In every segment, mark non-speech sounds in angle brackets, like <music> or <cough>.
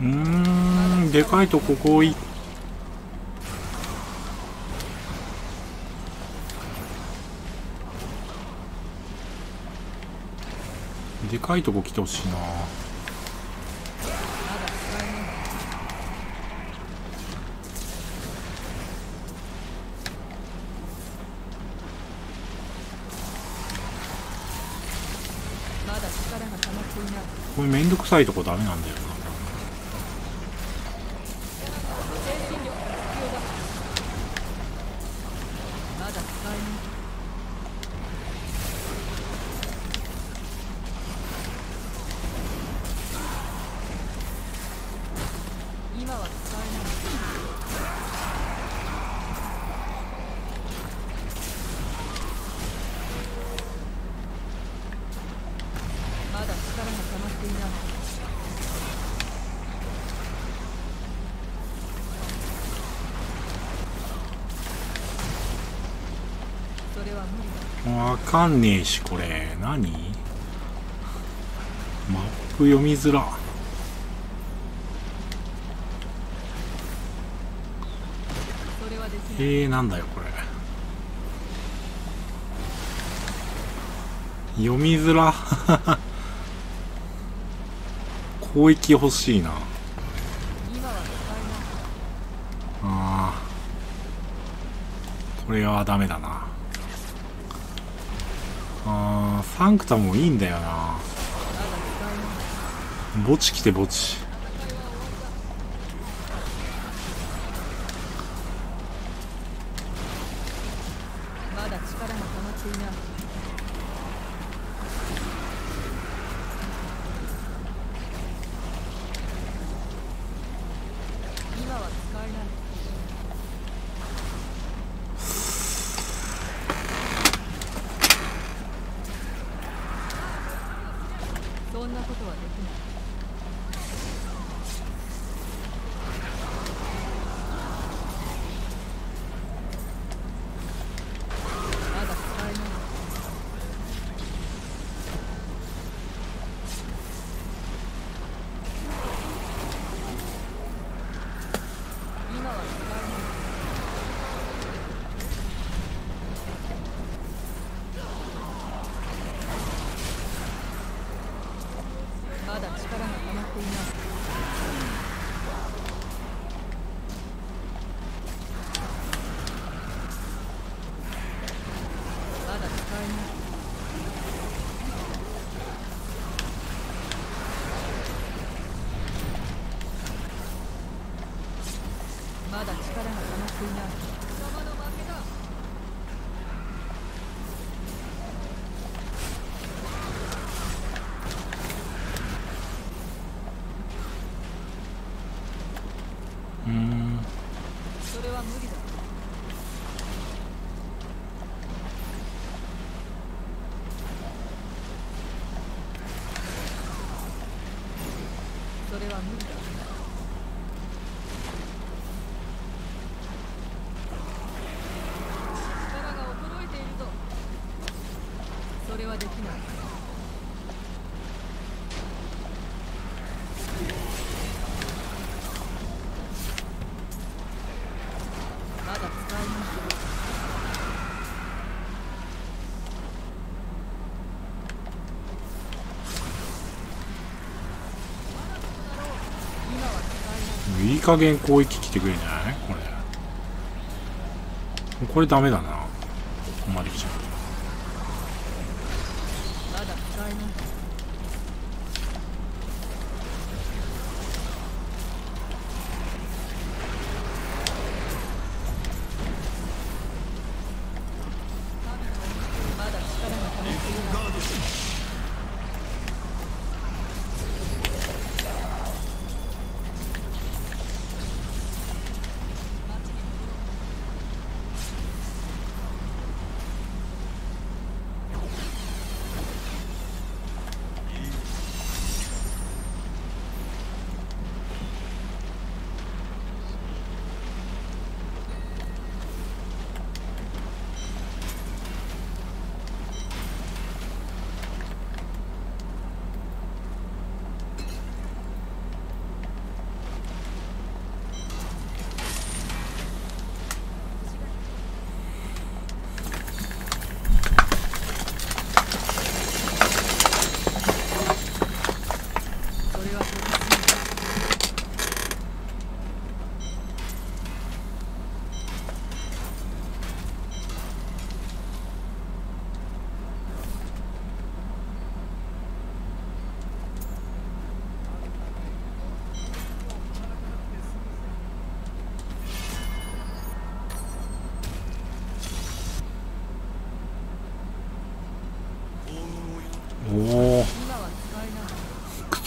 うーんでかいとここい。でかいとこ来てほしいな。これめんどくさいとこダメなんだよな今は使えないまだ力が溜まっていない。それは無理だ。わかんねえしこれ。何？<laughs> マップ読みづらそれはできないえー、なんだよこれ。読みづら攻撃 <laughs> 欲しいな。あこれはダメだな。あサンクタもいいんだよな。墓地来て墓地。力が衰えているぞ。それはできないまだ使えない今は使えないい加減攻撃来てくれんじゃない？これ。これダメだな。ここまで来ちゃうまだ使えないまだ力が溜まっていない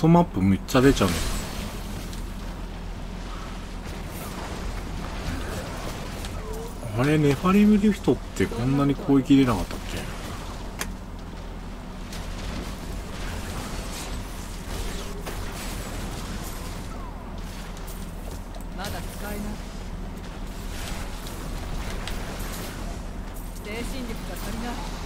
トマップめっちゃ出ちゃうねあれネファリムリフトってこんなに攻撃出なかったっけ？まだ使えない。精神力が足りない。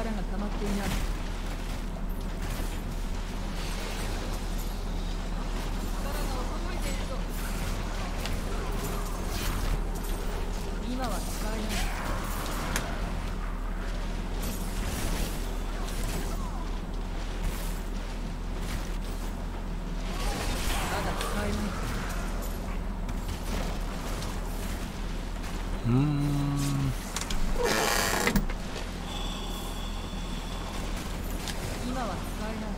力が溜まっていない力が衰えているぞ今は使えないまだ使えないうーん今は使えない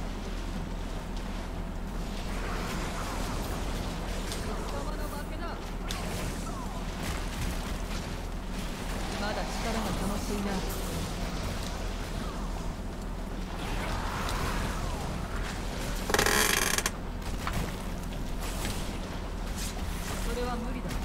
貴様の負けだまだ力が溜まっていないそれは無理だ。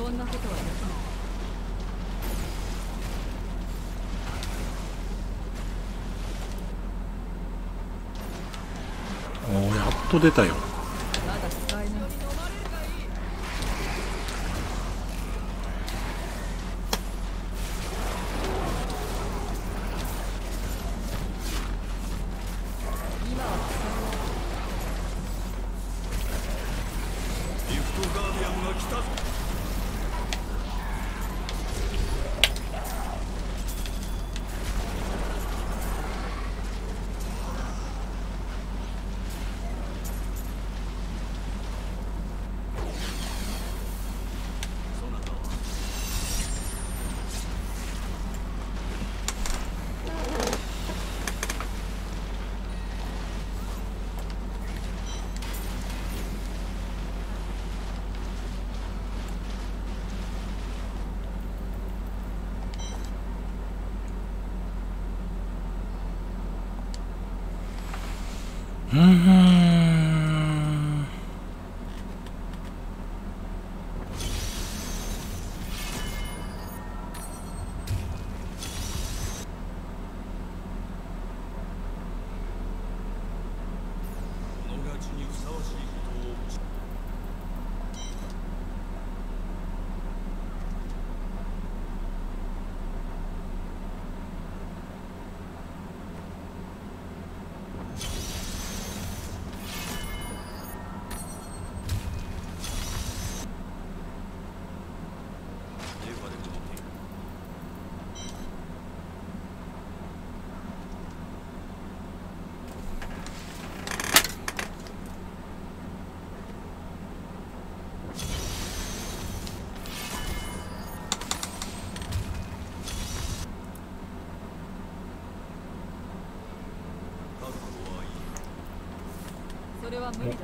そんなことはできない。おやっと出たよ。今はリフトガーディアンが来たぞ。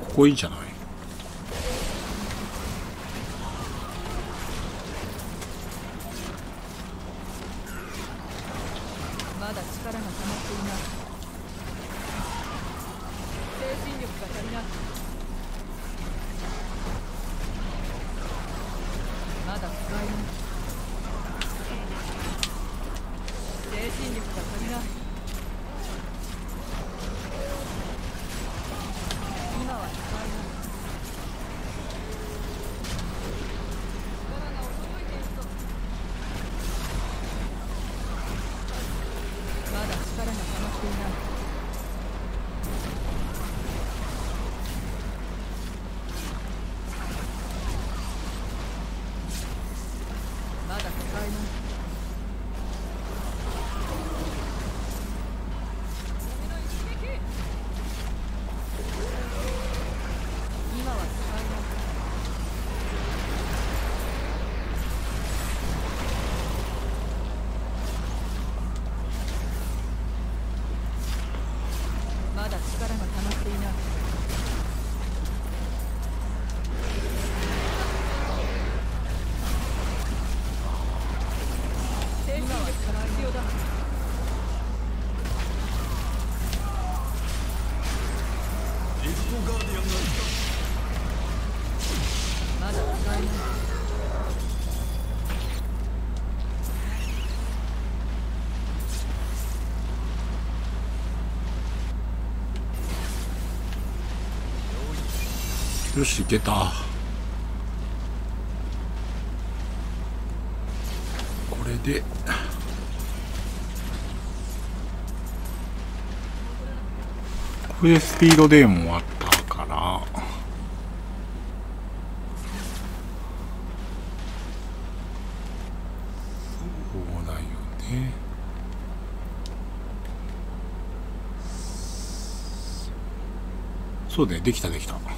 ここいいじゃない？よし行けた。これで。これスピードデーも終あったから。そうだよね。そうね。できたできた。